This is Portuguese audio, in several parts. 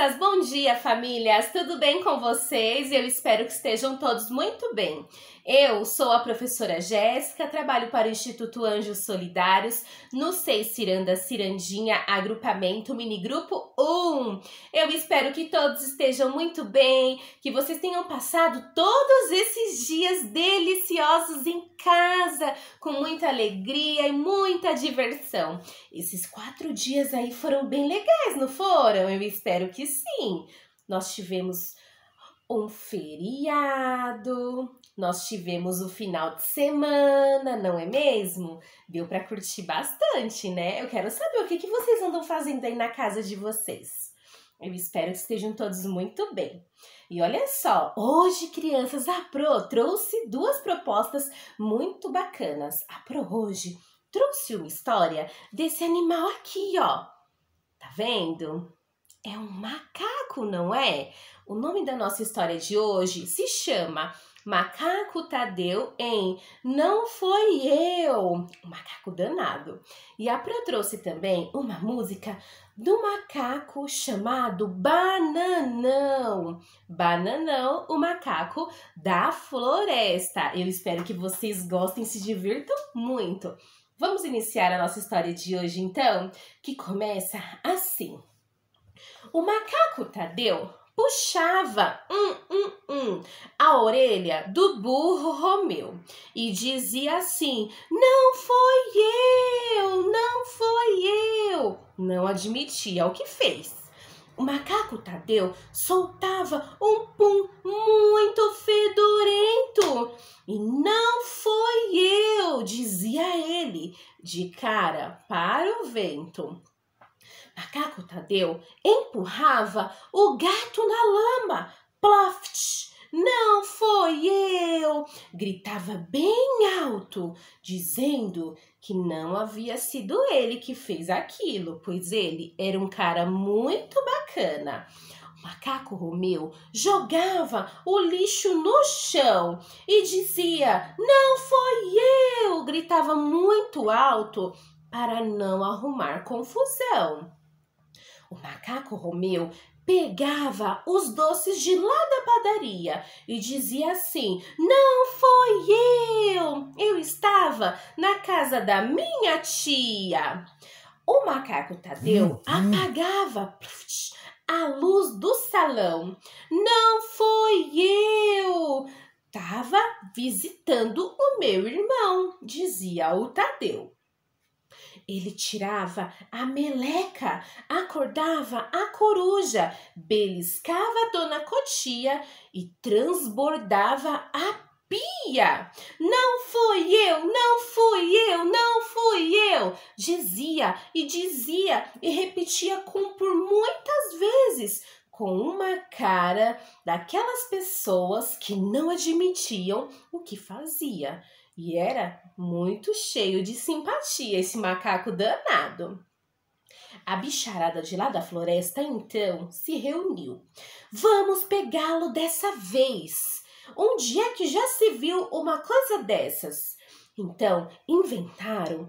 crianças! Bom dia, famílias! Tudo bem com vocês? Eu espero que estejam todos muito bem. Eu sou a professora Jéssica, trabalho para o Instituto Anjos Solidários no SEI Ciranda Cirandinha Agrupamento Minigrupo 1. Eu espero que todos estejam muito bem, que vocês tenham passado todos esses dias deliciosos em casa, com muita alegria e muita diversão. Esses quatro dias aí foram bem legais, não foram? Eu espero que sim. Nós tivemos um feriado, nós tivemos o final de semana, não é mesmo? Deu para curtir bastante, né? Eu quero saber o que, que vocês andam fazendo aí na casa de vocês. Eu espero que estejam todos muito bem. E olha só, hoje, crianças, a Pro trouxe duas propostas muito bacanas. A Pro hoje trouxe uma história desse animal aqui, ó. Tá vendo? É um macaco, não é? O nome da nossa história de hoje se chama Macaco Tadeu em Não Foi Eu, macaco danado. E a Pro trouxe também uma música do macaco chamado Bananão. Bananão, o macaco da floresta. Eu espero que vocês gostem e se divirtam muito. Vamos iniciar a nossa história de hoje então, que começa assim. O macaco Tadeu puxava um, um, um a orelha do burro Romeu e dizia assim: Não foi eu, não foi eu. Não admitia o que fez. O macaco Tadeu soltava um pum muito fedorento. E não foi eu, dizia ele, de cara para o vento. Macaco Tadeu empurrava o gato na lama. Ploft! Não foi eu! Gritava bem alto, dizendo que não havia sido ele que fez aquilo, pois ele era um cara muito bacana. O macaco Romeu jogava o lixo no chão e dizia: Não foi eu! Gritava muito alto para não arrumar confusão. O macaco Romeu pegava os doces de lá da padaria e dizia assim: Não foi eu, eu estava na casa da minha tia. O macaco Tadeu apagava a luz do salão. Não foi eu, estava visitando o meu irmão, dizia o Tadeu. Ele tirava a meleca, acordava a coruja, beliscava a dona Cotia e transbordava a pia. Não fui eu, não fui eu, não fui eu, dizia e dizia e repetia com por muitas vezes, com uma cara daquelas pessoas que não admitiam o que fazia. E era muito cheio de simpatia esse macaco danado. A bicharada de lá da floresta então se reuniu. Vamos pegá-lo dessa vez. Onde é que já se viu uma coisa dessas? Então inventaram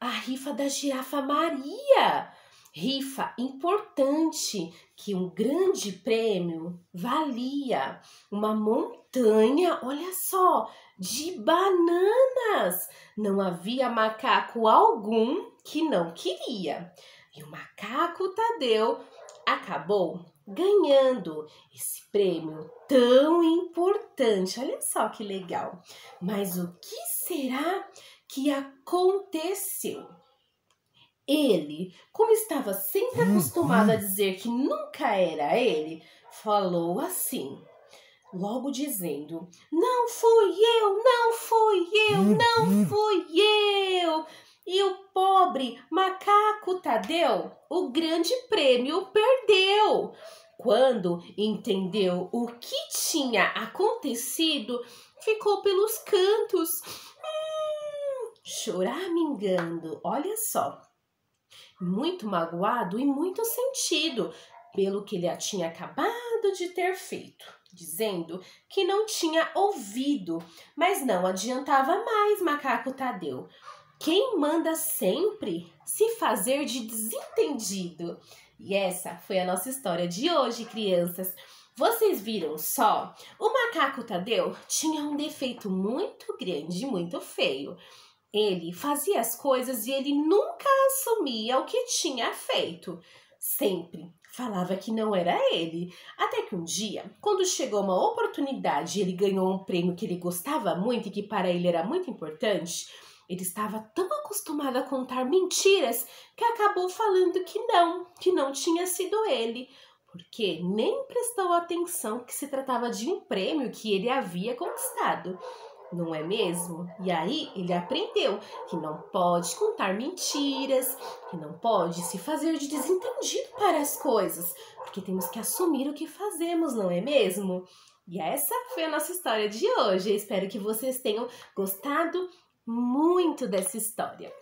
a rifa da girafa Maria. Rifa importante que um grande prêmio valia uma montanha, olha só, de bananas. Não havia macaco algum que não queria. E o macaco Tadeu acabou ganhando esse prêmio tão importante. Olha só que legal. Mas o que será que aconteceu? Ele, como estava sempre acostumado a dizer que nunca era ele, falou assim logo dizendo: Não fui eu, não fui eu, não fui eu. E o pobre macaco Tadeu, o grande prêmio, perdeu. Quando entendeu o que tinha acontecido, ficou pelos cantos, hum, choramingando. Olha só, muito magoado e muito sentido pelo que ele tinha acabado de ter feito dizendo que não tinha ouvido, mas não adiantava mais, macaco Tadeu. Quem manda sempre se fazer de desentendido? E essa foi a nossa história de hoje, crianças. Vocês viram só? O macaco Tadeu tinha um defeito muito grande, muito feio. Ele fazia as coisas e ele nunca assumia o que tinha feito. Sempre falava que não era ele. Até que um dia, quando chegou uma oportunidade e ele ganhou um prêmio que ele gostava muito e que para ele era muito importante, ele estava tão acostumado a contar mentiras que acabou falando que não, que não tinha sido ele, porque nem prestou atenção que se tratava de um prêmio que ele havia conquistado. Não é mesmo? E aí ele aprendeu que não pode contar mentiras, que não pode se fazer de desentendido para as coisas, porque temos que assumir o que fazemos, não é mesmo? E essa foi a nossa história de hoje. Espero que vocês tenham gostado muito dessa história.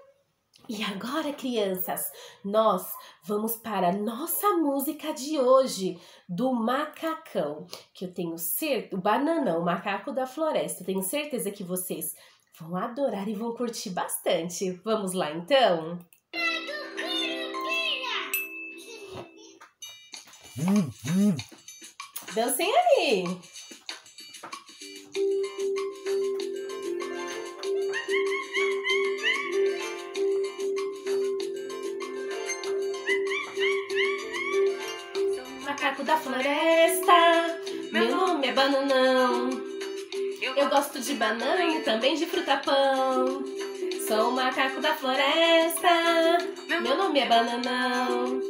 E agora, crianças, nós vamos para a nossa música de hoje, do macacão, que eu tenho certeza, o bananão, o macaco da floresta. Eu tenho certeza que vocês vão adorar e vão curtir bastante. Vamos lá, então? Dancem ali! Macaco da floresta. Meu nome é Bananão. Eu gosto de banana e também de fruta-pão. Sou o macaco da floresta. Meu nome é Bananão.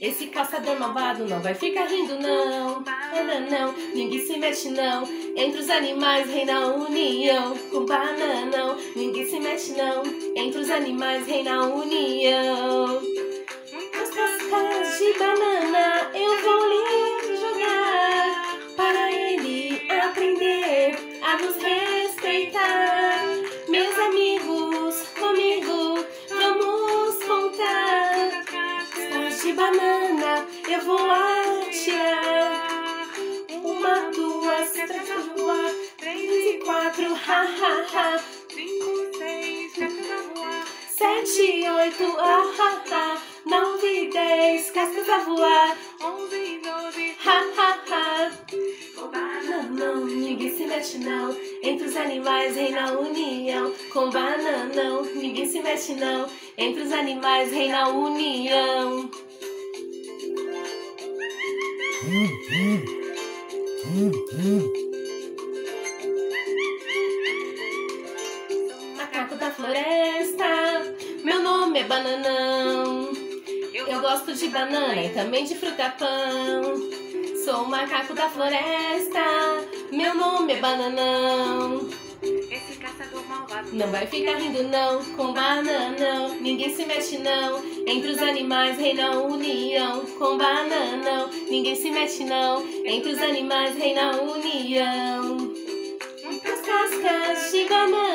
Esse caçador malvado não vai ficar rindo, não. Bananão, ninguém se mexe, não. Entre os animais reina a união. Com bananão, ninguém se mexe, não. Entre os animais reina a união. As cascas de banana ha ha ha. Cinco, seis, cascas a voar. Sete, oito, ah ha ha. Nove, dez, cascas a voar. Onze doze, Ha ha ha. bananão. Bananão, ninguém se mexe não. Entre os animais reina a união. Com bananão, ninguém se mexe não. Entre os animais reina a união. Macaco Bananão. Eu gosto de banana e também de fruta-pão. Sou o macaco da floresta, meu nome é Bananão. Esse caçador malvado Não vai ficar rindo não, com bananão, ninguém se mexe não. Entre os animais reina a união, com bananão, ninguém se mexe não. Entre os animais reina a união. Muitas cascas de banana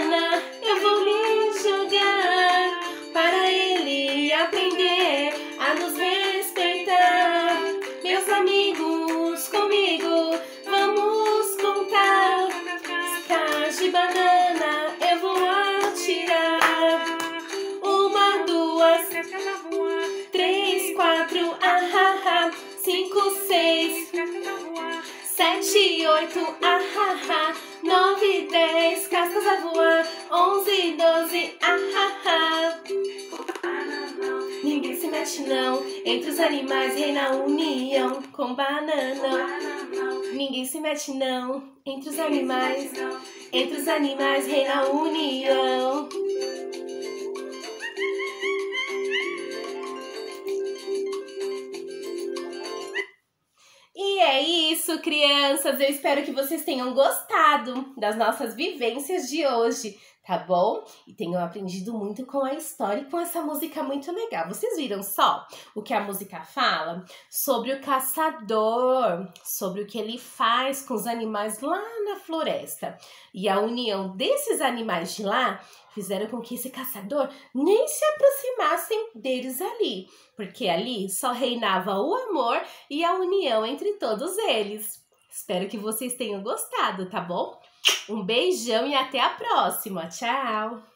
sete, oito, ah, ah, ah. nove, dez, cascas a voar, onze, doze, ah, ah, ah. Ninguém se mexe não, entre os animais reina a união, com bananão. Ninguém se mete não, entre os animais, entre os animais reina a união. Isso, crianças. Eu espero que vocês tenham gostado das nossas vivências de hoje, tá bom? E tenham aprendido muito com a história e com essa música muito legal. Vocês viram só o que a música fala sobre o caçador, sobre o que ele faz com os animais lá na floresta. E a união desses animais de lá fizeram com que esse caçador nem se aproximassem deles ali, porque ali só reinava o amor e a união entre todos eles. Espero que vocês tenham gostado, tá bom? Um beijão e até a próxima. Tchau!